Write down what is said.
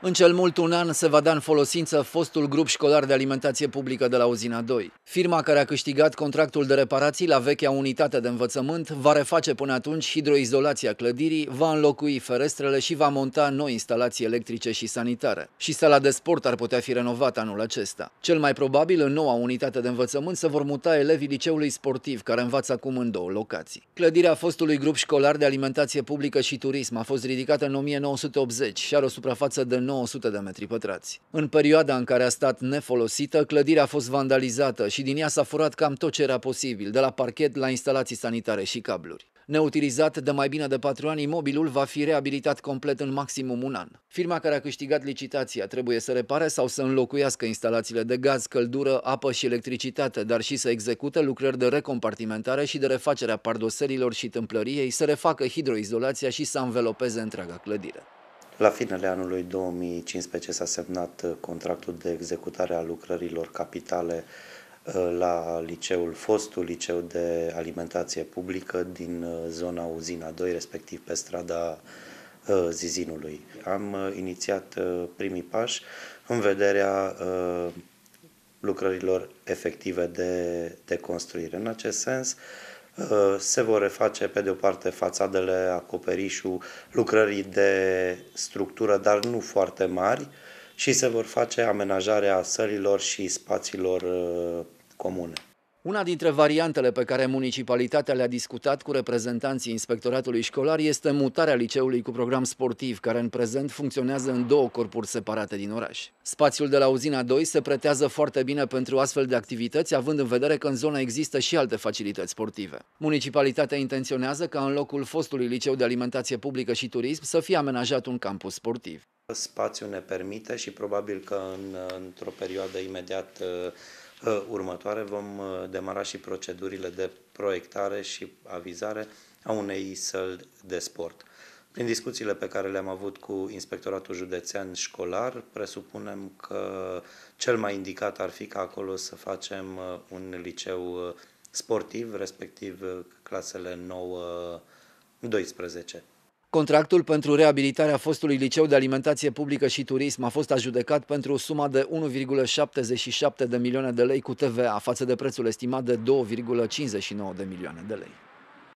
În cel mult un an se va da în folosință fostul grup școlar de alimentație publică de la Uzina 2. Firma care a câștigat contractul de reparații la vechea unitate de învățământ va reface până atunci hidroizolația clădirii, va înlocui ferestrele și va monta noi instalații electrice și sanitare. Și sala de sport ar putea fi renovată anul acesta. Cel mai probabil în noua unitate de învățământ se vor muta elevii liceului sportiv care învață acum în două locații. Clădirea fostului grup școlar de alimentație publică și turism a fost ridicată în 1980 și are o suprafață de 900 de metri pătrați. În perioada în care a stat nefolosită, clădirea a fost vandalizată și din ea s-a furat cam tot ce era posibil, de la parchet la instalații sanitare și cabluri. Neutilizat de mai bine de patru ani, imobilul va fi reabilitat complet în maximum un an. Firma care a câștigat licitația trebuie să repare sau să înlocuiască instalațiile de gaz, căldură, apă și electricitate, dar și să execute lucrări de recompartimentare și de refacere a pardosărilor și tâmplăriei, să refacă hidroizolația și să învelopeze întreaga clădire. La finele anului 2015 s-a semnat uh, contractul de executare a lucrărilor capitale uh, la liceul, fostul liceu de alimentație publică din uh, zona Uzina 2, respectiv pe strada Zizinului. Am inițiat primii pași în vederea lucrărilor efective de, de construire. În acest sens, Uh, se vor reface pe de o parte fațadele, acoperișul, lucrării de structură, dar nu foarte mari și se vor face amenajarea sălilor și spațiilor uh, comune. Una dintre variantele pe care municipalitatea le-a discutat cu reprezentanții inspectoratului școlar este mutarea liceului cu program sportiv, care în prezent funcționează în două corpuri separate din oraș. Spațiul de la uzina 2 se pretează foarte bine pentru astfel de activități, având în vedere că în zona există și alte facilități sportive. Municipalitatea intenționează ca în locul fostului liceu de alimentație publică și turism să fie amenajat un campus sportiv. Spațiul ne permite și probabil că în, într-o perioadă imediat următoare vom uh, demara și procedurile de proiectare și avizare a unei săli de sport. Prin discuțiile pe care le-am avut cu Inspectoratul Județean Școlar, presupunem că cel mai indicat ar fi ca acolo să facem uh, un liceu uh, sportiv, respectiv clasele 9-12. Contractul pentru reabilitarea fostului liceu de alimentație publică și turism a fost adjudecat pentru suma de 1,77 de milioane de lei cu TVA față de prețul estimat de 2,59 de milioane de lei.